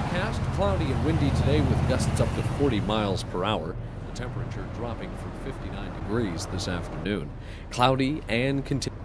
forecast cloudy and windy today with gusts up to 40 miles per hour. The temperature dropping from 59 degrees this afternoon. Cloudy and continuing.